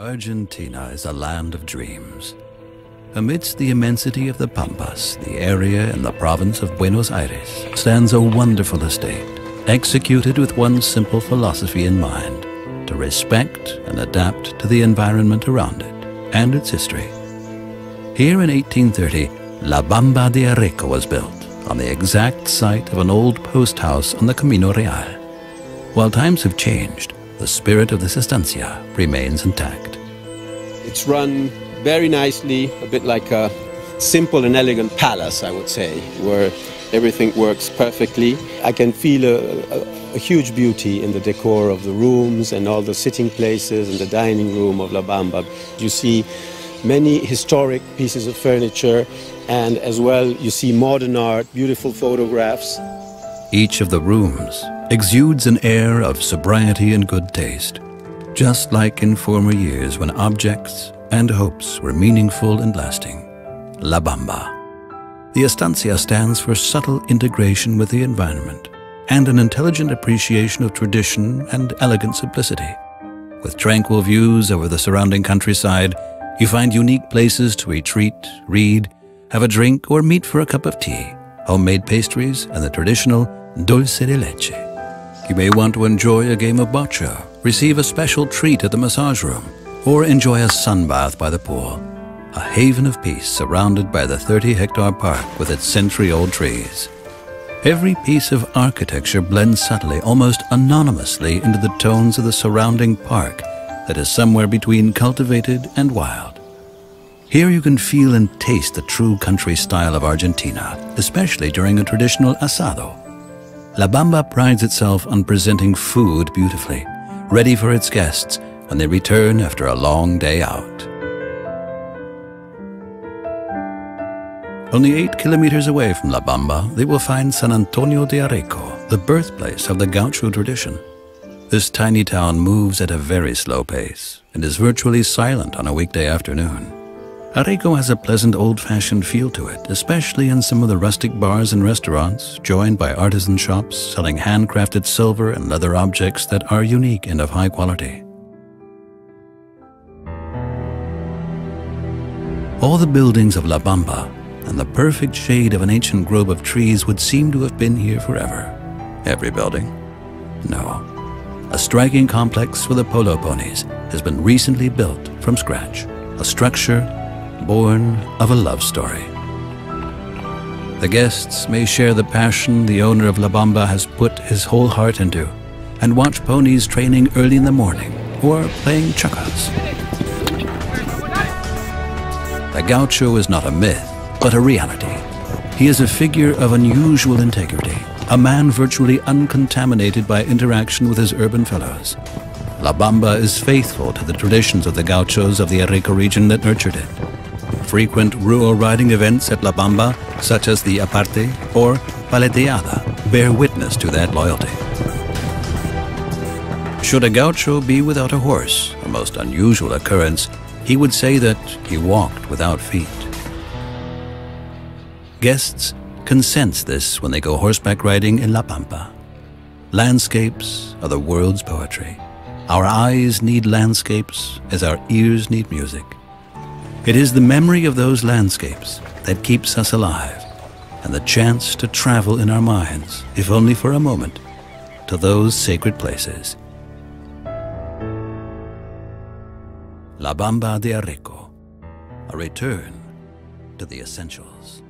Argentina is a land of dreams. Amidst the immensity of the Pampas, the area in the province of Buenos Aires stands a wonderful estate, executed with one simple philosophy in mind to respect and adapt to the environment around it and its history. Here in 1830, La Bamba de Areco was built on the exact site of an old post house on the Camino Real. While times have changed, the spirit of the estancia remains intact. It's run very nicely, a bit like a simple and elegant palace, I would say, where everything works perfectly. I can feel a, a, a, huge beauty in the decor of the rooms and all the sitting places and the dining room of La Bamba. You see many historic pieces of furniture and as well you see modern art, beautiful photographs. Each of the rooms exudes an air of sobriety and good taste, just like in former years when objects and hopes were meaningful and lasting. La Bamba. The estancia stands for subtle integration with the environment and an intelligent appreciation of tradition and elegant simplicity. With tranquil views over the surrounding countryside, you find unique places to retreat, read, have a drink, or meet for a cup of tea, homemade pastries, and the traditional dulce de leche. You may want to enjoy a game of bocce, receive a special treat at the massage room, or enjoy a sunbath by the pool. A haven of peace surrounded by the 30-hectare park with its century-old trees. Every piece of architecture blends subtly, almost anonymously, into the tones of the surrounding park that is somewhere between cultivated and wild. Here you can feel and taste the true country style of Argentina, especially during a traditional asado. La Bamba prides itself on presenting food beautifully, ready for its guests when they return after a long day out. Only eight kilometers away from La Bamba, they will find San Antonio de Areco, the birthplace of the gaucho tradition. This tiny town moves at a very slow pace and is virtually silent on a weekday afternoon. Areco has a pleasant old-fashioned feel to it, especially in some of the rustic bars and restaurants, joined by artisan shops selling handcrafted silver and leather objects that are unique and of high quality. All the buildings of La Bamba and the perfect shade of an ancient grove of trees would seem to have been here forever. Every building? No a striking complex for the polo ponies has been recently built from scratch, a structure born of a love story. The guests may share the passion the owner of La Bamba has put his whole heart into and watch ponies training early in the morning or playing chukkas. The gaucho is not a myth, but a reality. He is a figure of unusual integrity a man virtually uncontaminated by interaction with his urban fellows. La Bamba is faithful to the traditions of the gauchos of the Areco region that nurtured it. Frequent rural riding events at La Bamba, such as the Aparte or Paleteada, bear witness to that loyalty. Should a gaucho be without a horse, a most unusual occurrence, he would say that he walked without feet. Guests can sense this when they go horseback riding in La Pampa. Landscapes are the world's poetry. Our eyes need landscapes as our ears need music. It is the memory of those landscapes that keeps us alive and the chance to travel in our minds, if only for a moment, to those sacred places. La Bamba de Areco, a return to the essentials.